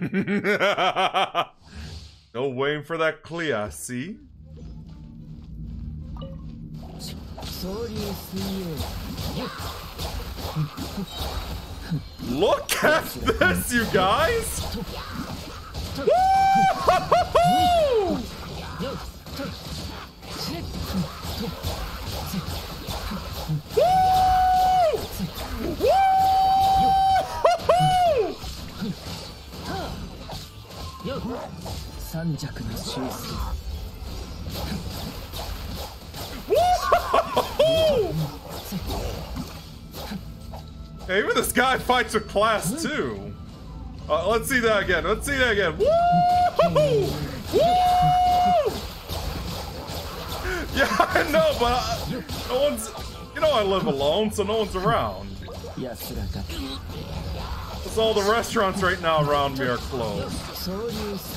no waiting for that Clea, see? Look at this, you guys! 三尺の修正 Hey, even this guy fights with class too. Uh, let's see that again. Let's see that again. Woo! Woo! Yeah, I know, but I, no one's. You know, I live alone, so no one's around. because all the restaurants right now around me are closed.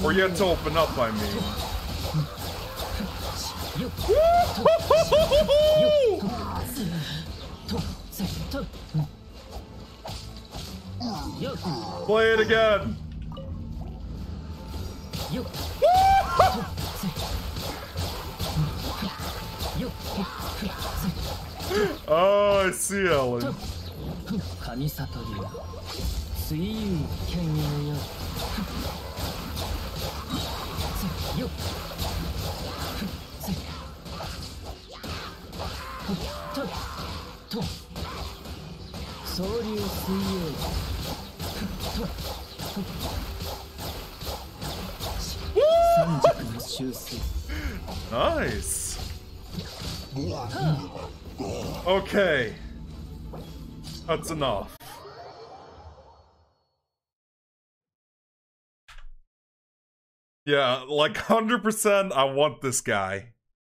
Or yet to open up, I mean. Play it again. oh, I see, Ellen see you, King Area. see you. See. You. Nice. Okay. That's enough. Yeah, like 100% I want this guy.